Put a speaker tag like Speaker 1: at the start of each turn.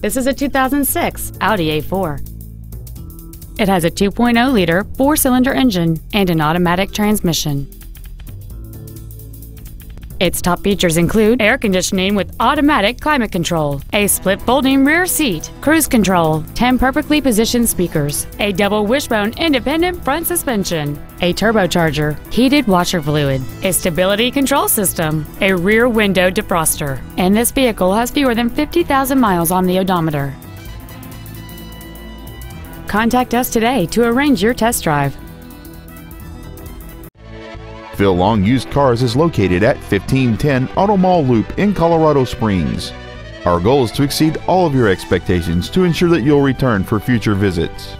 Speaker 1: This is a 2006 Audi A4. It has a 2.0-liter four-cylinder engine and an automatic transmission. Its top features include air conditioning with automatic climate control, a split folding rear seat, cruise control, 10 perfectly positioned speakers, a double wishbone independent front suspension, a turbocharger, heated washer fluid, a stability control system, a rear window defroster, and this vehicle has fewer than 50,000 miles on the odometer. Contact us today to arrange your test drive.
Speaker 2: Phil Long Used Cars is located at 1510 Auto Mall Loop in Colorado Springs. Our goal is to exceed all of your expectations to ensure that you'll return for future visits.